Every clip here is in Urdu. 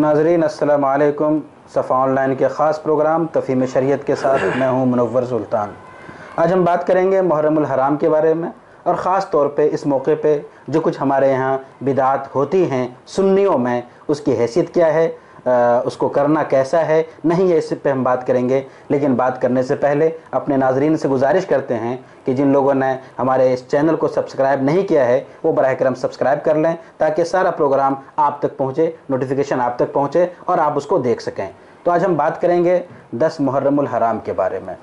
ناظرین، السلام علیکم۔ صفحہ آن لائن کے خاص پروگرام تفہیم شریعت کے ساتھ میں ہوں منور سلطان۔ آج ہم بات کریں گے محرم الحرام کے بارے میں اور خاص طور پہ اس موقع پہ جو کچھ ہمارے یہاں بدعات ہوتی ہیں سنیوں میں، اس کی حیثیت کیا ہے اس کو کرنا کیسا ہے؟ نہیں ہے اس پہ ہم بات کریں گے۔ لیکن بات کرنے سے پہلے اپنے ناظرین سے گزارش کرتے ہیں کہ جن لوگوں نے ہمارے اس چینل کو سبسکرائب نہیں کیا ہے، وہ براہ کرم سبسکرائب کر لیں تاکہ سارا پروگرام آپ تک پہنچے، نوٹیفیکیشن آپ تک پہنچے اور آپ اس کو دیکھ سکیں۔ تو آج ہم بات کریں گے دس محرم الحرام کے بارے میں۔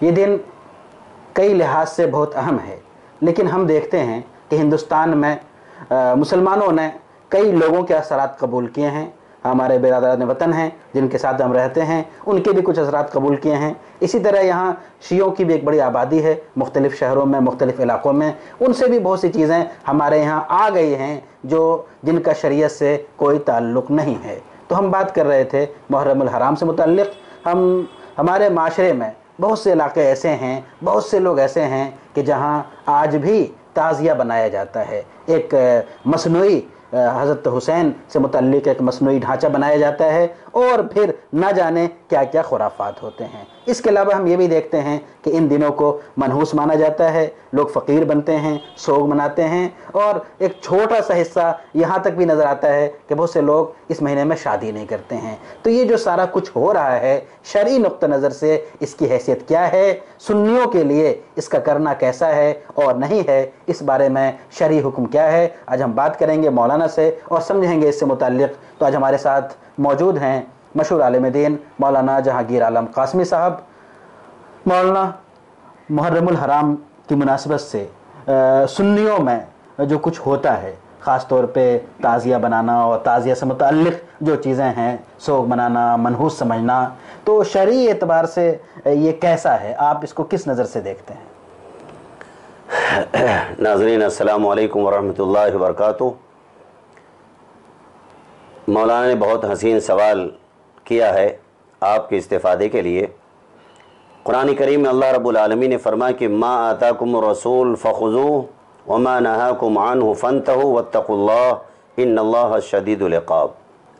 یہ دن کئی لحاظ سے بہت اہم ہے، لیکن ہم دیکھتے ہیں کہ ہندوستان میں مسلمانوں نے کئی لوگوں کے اثرات قبول کیے ہیں۔ ہمارے برادران وطن ہیں، جن کے ساتھ ہم رہتے ہیں، ان کے بھی کچھ اثرات قبول کیے ہیں۔ اسی طرح یہاں شیعوں کی بھی ایک بڑی آبادی ہے، مختلف شہروں میں، مختلف علاقوں میں۔ ان سے بھی بہت سی چیزیں ہمارے یہاں آ گئی ہیں، جو جن کا شریعت سے کوئی تعلق نہیں ہے۔ تو ہم بات کر رہے تھے محرم الحرام سے متعلق۔ ہم، ہمارے معاشرے میں بہت سے علاقے ایسے ہیں، بہت سے لوگ ایسے ہیں کہ جہاں آج بھی تعزیہ بنایا جاتا ہے۔ ایک مصنوعی حضرت حسین سے متعلق ایک مصنوعی ڈھانچہ بنایا جاتا ہے اور پھر نہ جانے کیا کیا خرافات ہوتے ہیں۔ اس کے علاوہ ہم یہ بھی دیکھتے ہیں کہ ان دنوں کو منحوس مانا جاتا ہے، لوگ فقیر بنتے ہیں، سوگ مناتے ہیں اور ایک چھوٹا سا حصہ یہاں تک بھی نظر آتا ہے کہ بہت سے لوگ اس مہینے میں شادی نہیں کرتے ہیں۔ تو یہ جو سارا کچھ ہو رہا ہے، شرعی نقطہ نظر سے اس کی حیثیت کیا ہے؟ سنیوں کے لیے اس کا کرنا کیسا ہے اور نہیں ہے؟ اس بارے میں شرعی حکم کیا ہے؟ آج ہم بات کریں گے مولانا سے اور سمجھیں گے اس سے متعلق۔ تو آج ہمارے ساتھ موجود ہیں مشہور عالم دین مولانا جہانگیر عالم قاسمی صاحب، مولانا محرم الحرام کی مناسبت سے سنیوں میں جو کچھ ہوتا ہے، خاص طور پہ تعزیہ بنانا اور تعزیہ سے متعلق جو چیزیں ہیں، سوگ منانا، منحوس سمجھنا، تو شرعی اعتبار سے یہ کیسا ہے؟ آپ اس کو کس نظر سے دیکھتے ہیں؟ ناظرین، السلام علیکم ورحمۃ اللہ وبرکاتہ۔ مولانا نے بہت حسین سوال کیا ہے آپ کے استفادے کے لیے؟ قرآن کریم میں اللہ رب العالمین نے فرمایا کہ ما آتاکم رسول فخو وما نہاکم عنہ فنتہ واتقوا اللہ ان اللہ شدید العقاب۔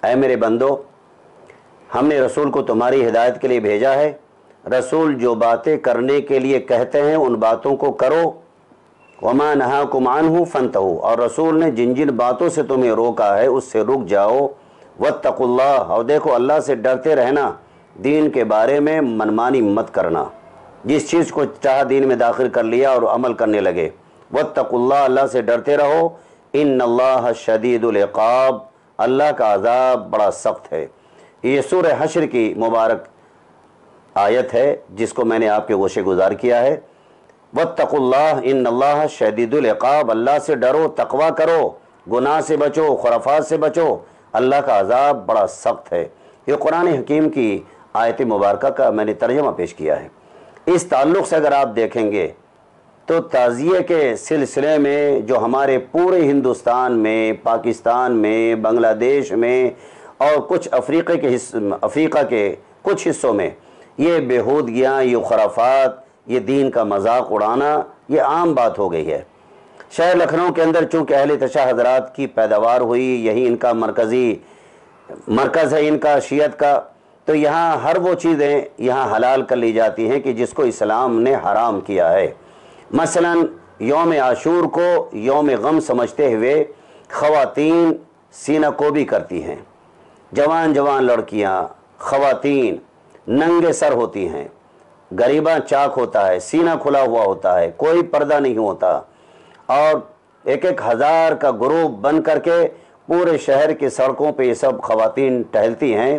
اے میرے بندو، ہم نے رسول کو تمہاری ہدایت کے لیے بھیجا ہے۔ رسول جو باتیں کرنے کے لیے کہتے ہیں، ان باتوں کو کرو۔ وما نہاکم عنہ فنتہ اور رسول نے جن جن باتوں سے تمہیں روکا ہے، اس سے رک جاؤ۔ وطق اللہ اور دیکھو اللہ سے ڈرتے رہنا دین کے بارے میں منمانی مت کرنا جس چیز کو چاہ دین میں داخل کر لیا اور عمل کرنے لگے وطق اللہ اللہ سے ڈرتے رہو ان اللہ شدید العقاب، اللہ کا عذاب بڑا سخت ہے۔ یہ سور حشر کی مبارک آیت ہے جس کو میں نے آپ کے گوشے گزار کیا ہے۔ وطق اللہ، ان اللہ شدید العقاب، اللہ سے ڈرو تقوا کرو، گناہ سے بچو، خرافات سے بچو۔ اللہ کا عذاب بڑا سخت ہے۔ یہ قرآن حکیم کی آیت مبارکہ کا میں نے ترجمہ پیش کیا ہے۔ اس تعلق سے اگر آپ دیکھیں گے تو تعزیے کے سلسلے میں جو ہمارے پورے ہندوستان میں، پاکستان میں، بنگلہ دیش میں اور کچھ افریقہ کے حص، افریقہ کے کچھ حصوں میں یہ بےحودگیاں یہ خرافات، یہ دین کا مذاق اڑانا یہ عام بات ہو گئی ہے۔ شہر لکھنؤ کے اندر چونکہ اہل تشاہ حضرات کی پیداوار ہوئی، یہی ان کا مرکزی مرکز ہے، ان کا شیعت کا۔ تو یہاں ہر وہ چیزیں یہاں حلال کر لی جاتی ہیں کہ جس کو اسلام نے حرام کیا ہے۔ مثلا یوم عاشور کو یوم غم سمجھتے ہوئے خواتین سینہ کوبی کرتی ہیں۔ جوان جوان لڑکیاں، خواتین ننگے سر ہوتی ہیں۔ غریباں چاک ہوتا ہے، سینہ کھلا ہوا ہوتا ہے، کوئی پردہ نہیں ہوتا۔ اور ایک ایک ہزار کا گروپ بن کر کے پورے شہر کی سڑکوں پہ یہ سب خواتین ٹہلتی ہیں،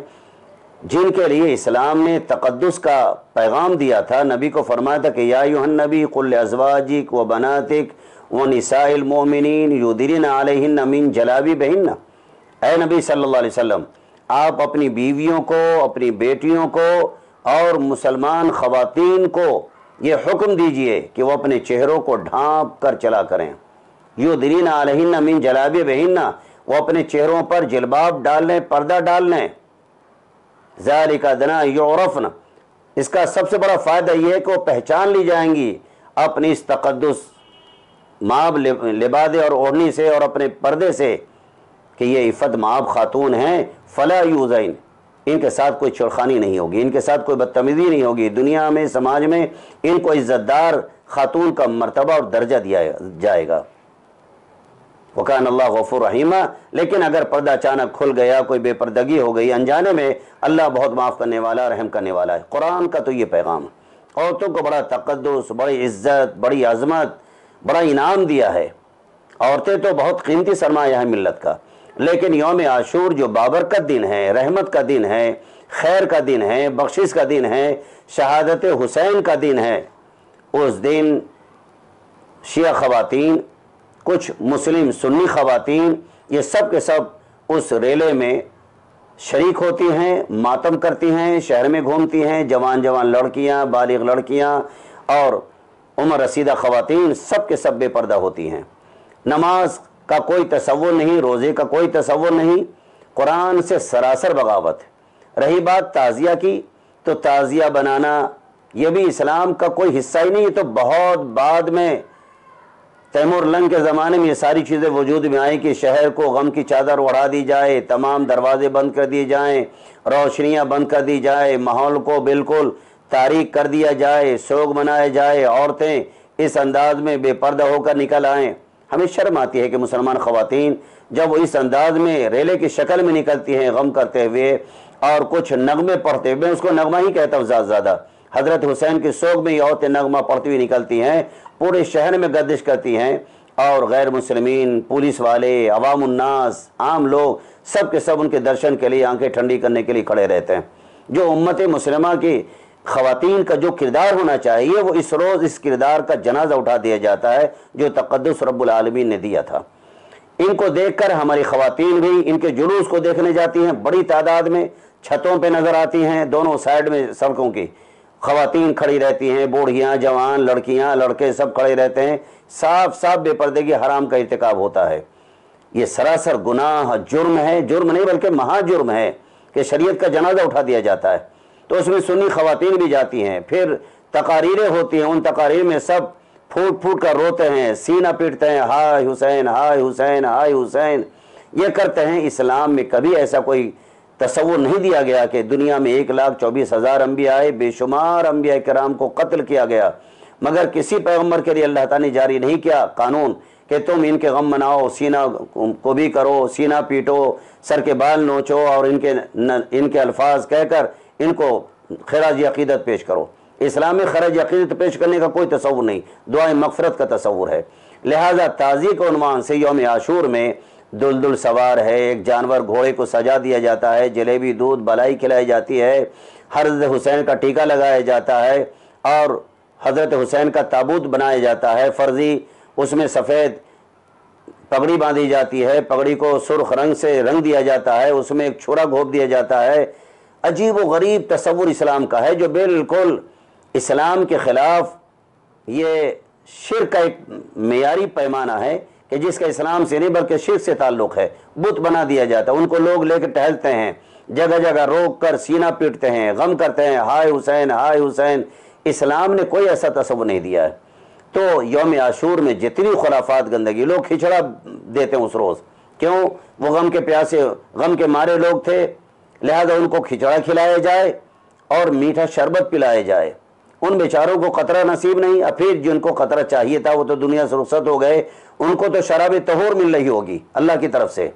جن کے لیے اسلام نے تقدس کا پیغام دیا تھا۔ نبی کو فرمایا تھا کہ یا یوہن نبی قل ازواجک و بناتک و نساء المومنین یودرین علیہن من جلابی بہن اے نبی صلی اللہ علیہ وسلم، آپ اپنی بیویوں کو، اپنی بیٹیوں کو اور مسلمان خواتین کو یہ حکم دیجیے کہ وہ اپنے چہروں کو ڈھانپ کر چلا کریں۔ یو درینا علیہ من جلاب بہننا وہ اپنے چہروں پر جلباب ڈال لیں، پردہ ڈال لیں۔ ذالک دنا یعرفن۔ اس کا سب سے بڑا فائدہ یہ ہے کہ وہ پہچان لی جائیں گی اپنی اس تقدس ماب لبادے اور اوڑھنی سے اور اپنے پردے سے کہ یہ عفت ماب خاتون ہیں۔ فلا یوزین۔ ان کے ساتھ کوئی چڑخانی نہیں ہوگی، ان کے ساتھ کوئی بدتمیزی نہیں ہوگی۔ دنیا میں، سماج میں ان کو عزت دار خاتون کا مرتبہ اور درجہ دیا جائے گا۔ وکان اللہ غفور رحیمہ لیکن اگر پردہ اچانک کھل گیا، کوئی بے پردگی ہو گئی، انجانے میں اللہ بہت معاف کرنے والا رحم کرنے والا ہے۔ قرآن کا تو یہ پیغام۔ عورتوں کو بڑا تقدس، بڑی عزت، بڑی عظمت، بڑا انعام دیا ہے۔ عورتیں تو بہت قیمتی سرمایہ ہے ملت کا۔ لیکن یوم عاشور جو بابرکت دن ہے، رحمت کا دن ہے، خیر کا دن ہے، بخشش کا دن ہے، شہادت حسین کا دن ہے، اس دن شیعہ خواتین، کچھ مسلم سنی خواتین، یہ سب کے سب اس ریلے میں شریک ہوتی ہیں، ماتم کرتی ہیں، شہر میں گھومتی ہیں، جوان جوان لڑکیاں، بالغ لڑکیاں اور عمر رسیدہ خواتین سب کے سب بے پردہ ہوتی ہیں۔ نماز کا کوئی تصور نہیں، روزے کا کوئی تصور نہیں۔ قرآن سے سراسر بغاوت ہے۔ رہی بات تعزیہ کی، تو تعزیہ بنانا یہ بھی اسلام کا کوئی حصہ ہی نہیں یہ تو بہت بعد میں تیمور لنگ کے زمانے میں یہ ساری چیزیں وجود میں آئیں کہ شہر کو غم کی چادر اڑا دی جائے، تمام دروازے بند کر دیے جائیں، روشنیاں بند کر دی جائے ماحول کو بالکل تاریخ کر دیا جائے، سوگ منائے جائے، عورتیں اس انداز میں بے پردہ ہو کر نکل آئیں۔ ہمیں شرم آتی ہے کہ مسلمان خواتین جب وہ اس انداز میں ریلے کی شکل میں نکلتی ہیں، غم کرتے ہوئے اور کچھ نغمے پڑھتے ہوئے اس کو نغمہ ہی کہتا ہوں زیادہ زیادہ۔ حضرت حسین کی سوگ میں یہ عورتیں نغمہ پڑھتی ہوئی نکلتی ہیں، پورے شہر میں گردش کرتی ہیں اور غیر مسلمین، پولیس والے، عوام الناس، عام لوگ، سب کے سب ان کے درشن کے لیے آنکھیں ٹھنڈی کرنے کے لیے کھڑے رہتے ہیں۔ جو امت مسلمہ کی خواتین کا جو کردار ہونا چاہیے، وہ اس روز اس کردار کا جنازہ اٹھا دیا جاتا ہے، جو تقدس رب العالمین نے دیا تھا۔ ان کو دیکھ کر ہماری خواتین بھی ان کے جلوس کو دیکھنے جاتی ہیں، بڑی تعداد میں چھتوں پہ نظر آتی ہیں، دونوں سائڈ میں سڑکوں کی۔ خواتین کھڑی رہتی ہیں، بوڑھیاں، جوان، لڑکیاں، لڑکے سب کھڑے رہتے ہیں۔ صاف صاف بے پردگی حرام کا ارتکاب ہوتا ہے۔ یہ سراسر گناہ، جرم ہے۔ جرم نہیں بلکہ مہا جرم ہے کہ شریعت کا جنازہ اٹھا دیا جاتا ہے۔ تو اس میں سنی خواتین بھی جاتی ہیں۔ پھر تقاریریں ہوتی ہیں، ان تقاریر میں سب پھوٹ پھوٹ کر روتے ہیں، سینہ پیٹتے ہیں، ہائے حسین ہائے حسین ہائے حسین۔ یہ کرتے ہیں، اسلام میں کبھی ایسا کوئی تصور نہیں دیا گیا کہ دنیا میں ایک لاکھ چوبیس ہزار انبیاء آئے، بے شمار انبیاء کرام کو قتل کیا گیا۔ مگر کسی پیغمبر کے لیے اللہ تعالیٰ نے جاری نہیں کیا قانون۔ کہ تم ان کے غم مناؤ، سینہ کو بھی کرو، سینہ پیٹو، سر کے بال نوچو اور ان کے ان کے الفاظ کہہ کر ان کو خراج عقیدت پیش کرو۔ اسلام میں خراج عقیدت پیش کرنے کا کوئی تصور نہیں دعائیں مغفرت کا تصور ہے۔ لہٰذا تازی کے عنوان سے یوم عاشور میں دل دل سوار ہے، ایک جانور گھوڑے کو سجا دیا جاتا ہے، جلیبی دودھ بلائی کھلائی جاتی ہے، حضرت حسین کا ٹیکہ لگایا جاتا ہے اور حضرت حسین کا تابوت بنایا جاتا ہے، فرضی اس میں سفید پگڑی باندھی جاتی ہے، پگڑی کو سرخ رنگ سے رنگ دیا جاتا ہے، اس میں ایک چھوڑا گھوپ دیا جاتا ہے۔ عجیب و غریب تصور اسلام کا ہے، جو بالکل اسلام کے خلاف یہ شرک کا ایک معیاری پیمانہ ہے کہ جس کا اسلام سے نہیں بلکہ شرک سے تعلق ہے۔ بت بنا دیا جاتا ہے، ان کو لوگ لے کے ٹہلتے ہیں، جگہ جگہ روک کر سینہ پیٹتے ہیں، غم کرتے ہیں، ہائے حسین ہائے حسین۔ اسلام نے کوئی ایسا تصور نہیں دیا ہے۔ تو یوم عاشور میں جتنی خرافات گندگی لوگ کھچڑا دیتے ہیں اس روز۔ کیوں؟ وہ غم کے پیاسے، غم کے مارے لوگ تھے۔ لہذا ان کو کھچڑا کھلایا جائے اور میٹھا شربت پلائے جائے۔ ان بیچاروں کو قطرہ نصیب نہیں، اور پھر جن کو قطرہ چاہیے تھا وہ تو دنیا سے رخصت ہو گئے۔ ان کو تو شراب تہور مل رہی ہوگی اللہ کی طرف سے۔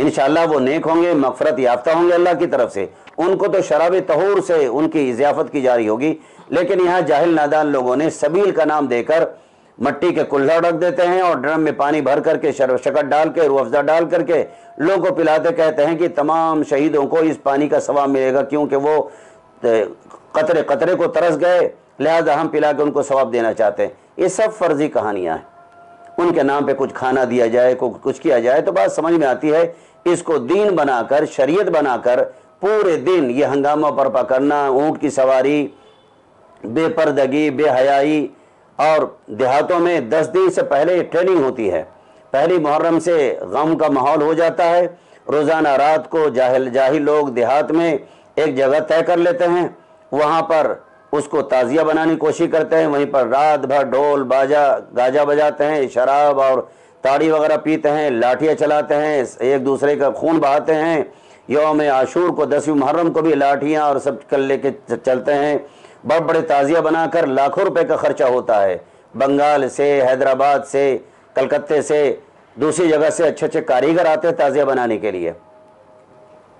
انشاءاللہ وہ نیک ہوں گے، مغفرت یافتہ ہوں گے اللہ کی طرف سے۔ ان کو تو شراب تہور سے ان کی ضیافت کی جاری ہوگی۔ لیکن یہاں جاہل نادان لوگوں نے سبیل کا نام دے کر مٹی کے کلہا رکھ دیتے ہیں اور ڈرم میں پانی بھر کر کے شکر ڈال کے، روح افزا ڈال کر کے لوگوں کو پلاتے کہتے ہیں کہ تمام شہیدوں کو اس پانی کا ثواب ملے گا کیونکہ وہ قطرے قطرے کو ترس گئے۔ لہذا ہم پلا کے ان کو ثواب دینا چاہتے ہیں۔ یہ سب فرضی کہانیاں ہیں۔ ان کے نام پہ کچھ کھانا دیا جائے کچھ کیا جائے تو بات سمجھ میں آتی ہے۔ اس کو دین بنا کر، شریعت بنا کر پورے دن یہ ہنگامہ پرپا کرنا، اونٹ کی سواری، بے پردگی، بے حیائی، اور دیہاتوں میں دس دن سے پہلے ٹریننگ ہوتی ہے۔ پہلی محرم سے غم کا ماحول ہو جاتا ہے۔ روزانہ رات کو جاہل جاہل لوگ دیہات میں ایک جگہ طے کر لیتے ہیں۔ وہاں پر اس کو تازیہ بنانے کی کوشش کرتے ہیں۔ وہیں پر رات بھر ڈھول، باجا، گاجا بجاتے ہیں، شراب اور تاڑی وغیرہ پیتے ہیں، لاٹھیاں چلاتے ہیں، ایک دوسرے کا خون بہاتے ہیں۔ یوم عاشور کو دسویں محرم کو بھی لاٹھیاں اور سب کل لے کے چلتے ہیں۔ بڑے بڑے تازیہ بنا کر لاکھوں روپے کا خرچہ ہوتا ہے۔ بنگال سے، حیدرآباد سے کلکتے سے، دوسری جگہ سے اچھے اچھے کاریگر آتے ہیں تازیہ بنانے کے لیے۔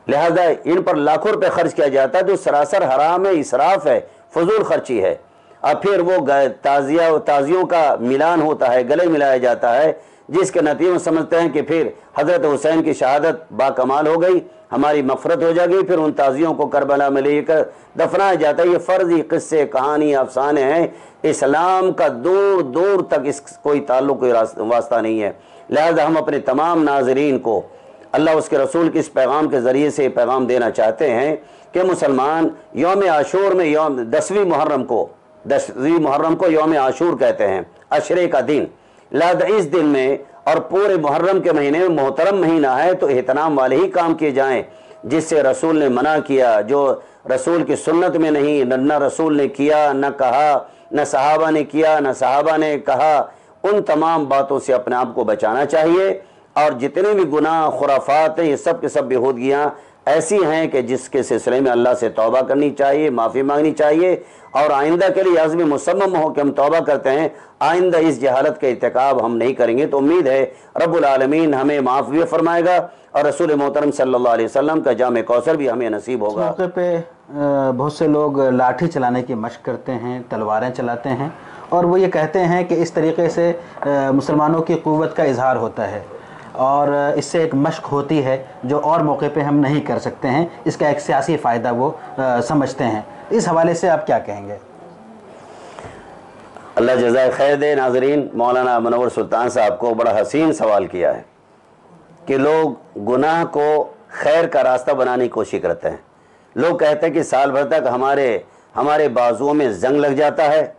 لہذا ان پر لاکھوں روپے خرچ کیا جاتا ہے۔ جو سراسر حرام ہے، اسراف ہے، فضول خرچی ہے۔ اب پھر وہ تازیہ تازیوں کا ملان ہوتا ہے، گلے ملایا جاتا ہے۔ جس کے نتیجے میں سمجھتے ہیں کہ پھر حضرت حسین کی شہادت با کمال ہو گئی، ہماری مفرت ہو جائے گی پھر ان تازیوں کو کربلا میں لے کر دفنایا جاتا ہے۔ یہ فرضی قصے، کہانی، افسانے ہیں۔ اسلام کا دور دور تک اس کوئی تعلق، کوئی واسطہ نہیں ہے۔ لہذا ہم اپنے تمام ناظرین کو اللہ اس کے رسول کی اس پیغام کے ذریعے سے پیغام دینا چاہتے ہیں کہ مسلمان یوم عاشور میں یوم دسویں محرم کو، دسویں محرم کو یوم عاشور کہتے ہیں اشرے کا دن۔ لہذا اس دن میں اور پورے محرم کے مہینے میں محترم مہینہ ہے تو احترام والے ہی کام کیے جائیں، جس سے رسول نے منع کیا، جو رسول کی سنت میں نہیں نہ رسول نے کیا، نہ کہا، نہ صحابہ نے کیا، نہ صحابہ نے کہا، ان تمام باتوں سے اپنے آپ کو بچانا چاہیے۔ اور جتنے بھی گناہ، خرافات ہیں، یہ سب کے سب بےحودگیاں ایسی ہیں کہ جس کے سلسلے میں اللہ سے توبہ کرنی چاہیے، معافی مانگنی چاہیے اور آئندہ کے لیے عزم مسمم ہو کہ ہم توبہ کرتے ہیں، آئندہ اس جہالت کا ارتکاب ہم نہیں کریں گے تو امید ہے رب العالمین ہمیں معاف بھی فرمائے گا اور رسول محترم صلی اللہ علیہ وسلم کا جامع کوثر بھی ہمیں نصیب ہوگا۔ موقع پہ بہت سے لوگ لاٹھی چلانے کی مشق کرتے ہیں، تلواریں چلاتے ہیں اور وہ یہ کہتے ہیں کہ اس طریقے سے مسلمانوں کی قوت کا اظہار ہوتا ہے۔ اور اس سے ایک مشق ہوتی ہے جو اور موقع پہ ہم نہیں کر سکتے ہیں۔ اس کا ایک سیاسی فائدہ وہ سمجھتے ہیں۔ اس حوالے سے آپ کیا کہیں گے؟ اللہ جزائے خیر دے، ناظرین، مولانا منور سلطان صاحب کو بڑا حسین سوال کیا ہے کہ لوگ گناہ کو خیر کا راستہ بنانے کی کوشش کرتے ہیں۔ لوگ کہتے ہیں کہ سال بھر تک ہمارے ہمارے بازوؤں میں زنگ لگ جاتا ہے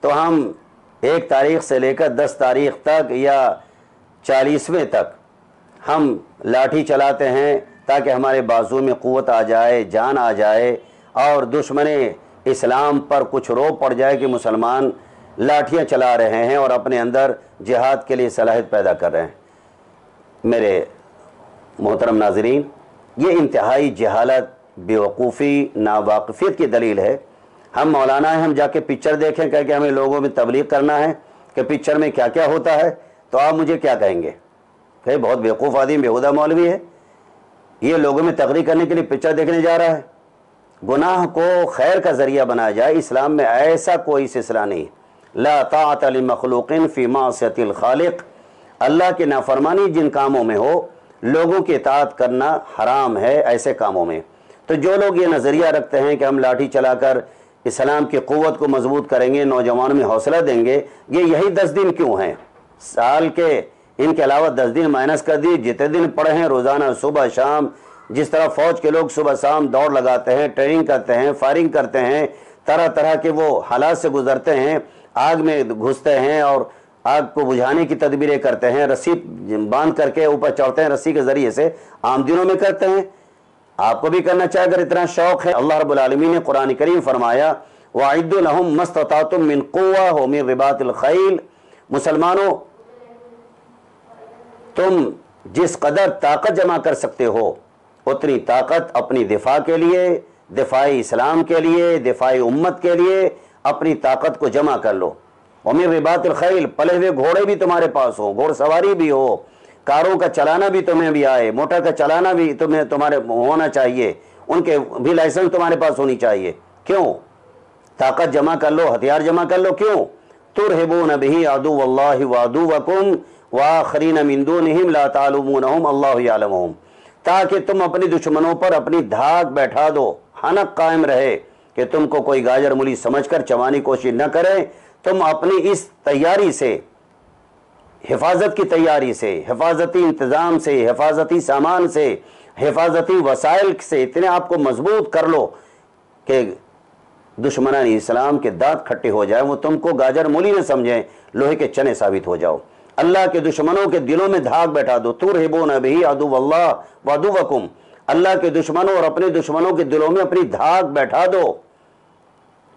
تو ہم ایک تاریخ سے لے کر دس تاریخ تک یا چالیسویں تک ہم لاٹھی چلاتے ہیں تاکہ ہمارے بازو میں قوت آ جائے، جان آ جائے اور دشمن اسلام پر کچھ رو پڑ جائے کہ مسلمان لاٹھیاں چلا رہے ہیں اور اپنے اندر جہاد کے لیے صلاحیت پیدا کر رہے ہیں۔ میرے محترم ناظرین، یہ انتہائی جہالت، بیوقوفی، ناواقفیت کی دلیل ہے۔ ہم مولانا ہیں، ہم جا کے پکچر دیکھیں کہ ہمیں لوگوں میں تبلیغ کرنا ہے کہ پکچر میں کیا کیا ہوتا ہے۔ تو آپ مجھے کیا کہیں گے؟ کہ بہت بیوقوف آدمی بےحدہ مولوی ہے۔ یہ لوگوں میں تقریر کرنے کے لیے پکچر دیکھنے جا رہا ہے۔ گناہ کو خیر کا ذریعہ بنایا جائے۔ اسلام میں ایسا کوئی سلسلہ نہیں۔ لا طاعت لمخلوق فی معصیت الخالق۔ اللہ کی نافرمانی جن کاموں میں ہو، لوگوں کی اطاعت کرنا حرام ہے ایسے کاموں میں۔ تو جو لوگ یہ نظریہ رکھتے ہیں کہ ہم لاٹھی چلا کر اسلام کی قوت کو مضبوط کریں گے، نوجوانوں میں حوصلہ دیں گے، یہ یہی دس دن کیوں ہیں؟ سال کے۔ ان کے علاوہ دس دن مائنس کر دی۔ جتنے دن پڑھے ہیں، روزانہ صبح شام، جس طرح فوج کے لوگ صبح شام دوڑ لگاتے ہیں ٹریننگ کرتے ہیں فائرنگ کرتے ہیں، طرح طرح کے وہ حالات سے گزرتے ہیں۔ آگ میں گھستے ہیں اور آگ کو بجھانے کی تدبیریں کرتے ہیں۔ رسی باندھ کر کے اوپر چڑھتے ہیں، رسی کے ذریعے سے عام دنوں میں کرتے ہیں۔ آپ کو بھی کرنا چاہے اگر اتنا شوق ہے۔ اللہ رب العالمین نے قرآن کریم فرمایا، وَعِدُّ لَهُمْ مَسْتَطَعْتُم مِّن قُوَّةٍ وَمِن رِبَاطِ الْخَيْلِ۔ مسلمانوں تم جس قدر طاقت جمع کر سکتے ہو، اتنی طاقت اپنی دفاع کے لیے، دفاع اسلام کے لیے، دفاع امت کے لیے اپنی طاقت کو جمع کر لو۔ امیر ربات الخیل، پلے ہوئے گھوڑے بھی تمہارے پاس ہو گھوڑ سواری بھی ہو، کاروں کا چلانا بھی تمہیں بھی آئے، موٹر کا چلانا بھی تمہیں تمہارے ہونا چاہیے، ان کے بھی لائسنس تمہارے پاس ہونی چاہیے۔ کیوں؟ طاقت جمع کر لو، ہتھیار جمع کر لو، کیوں؟ ترہبون بھی عدو اللہ وعدوکم وآخرین من دونہم لا تعلمونہم، اللہ یعلمہم۔ تاکہ تم اپنی دشمنوں پر اپنی دھاک بیٹھا دو، حنق قائم رہے کہ تم کو کوئی گاجر ملی سمجھ کر چوانی کوشش نہ کریں تم اپنی اس تیاری سے، حفاظت کی تیاری سے، حفاظتی انتظام سے، حفاظتی سامان سے، حفاظتی وسائل سے اتنے آپ کو مضبوط کر لو کہ دشمنان اسلام کے دانت کھٹے ہو جائے وہ تم کو گاجر مولی نہ سمجھیں، لوہے کے چنے ثابت ہو جاؤ۔ اللہ کے دشمنوں کے دلوں میں دھاک بیٹھا دو۔ تور ہبون ابھی ادو اللہ وادو اللہ کے دشمنوں اور اپنے دشمنوں کے دلوں میں اپنی دھاک بیٹھا دو۔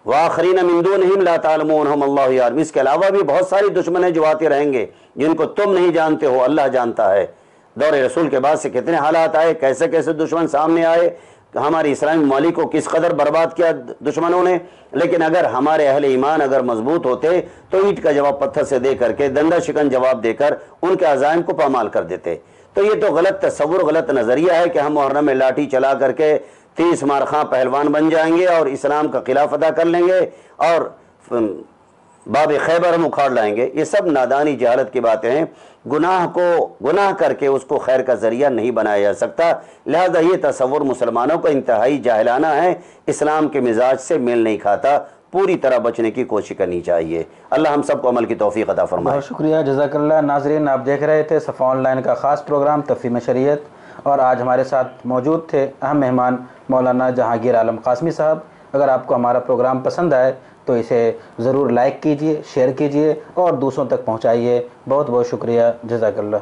واخرین مندون لا تعلمونہم اللہ یعلم۔ اس کے علاوہ بھی بہت ساری دشمن ہیں جو آتے رہیں گے، جن کو تم نہیں جانتے ہو، اللہ جانتا ہے۔ دور رسول کے بعد سے کتنے حالات آئے، کیسے کیسے دشمن سامنے آئے ہماری اسلامی ممالک کو کس قدر برباد کیا دشمنوں نے، لیکن اگر ہمارے اہل ایمان اگر مضبوط ہوتے تو اینٹ کا جواب پتھر سے دے کر کے دندہ شکن جواب دے کر ان کے عزائم کو پامال کر دیتے۔ تو یہ تو غلط تصور، غلط نظریہ ہے کہ ہم محرم میں لاٹھی چلا کر کے تیس مارخاں پہلوان بن جائیں گے اور اسلام کا خلاف ادا کر لیں گے اور باب خیبر ہم اکھاڑ لائیں گے۔ یہ سب نادانی جہالت کی باتیں ہیں۔ گناہ کو، گناہ کر کے اس کو خیر کا ذریعہ نہیں بنایا جا سکتا۔ لہذا یہ تصور مسلمانوں کا انتہائی جاہلانہ ہے۔ اسلام کے مزاج سے میل نہیں کھاتا۔ پوری طرح بچنے کی کوشش کرنی چاہیے۔ اللہ ہم سب کو عمل کی توفیق عطا فرمائے۔ بہت شکریہ۔ جزاک اللہ ناظرین، آپ دیکھ رہے تھے صفا آن لائن کا خاص پروگرام تفہیم شریعت۔ اور آج ہمارے ساتھ موجود تھے اہم مہمان مولانا جہانگیر عالم قاسمی صاحب۔ اگر آپ کو ہمارا پروگرام پسند آئے تو اسے ضرور لائک کیجیے شیئر کیجیے اور دوسروں تک پہنچائیے۔ بہت بہت شکریہ۔ جزاک اللہ۔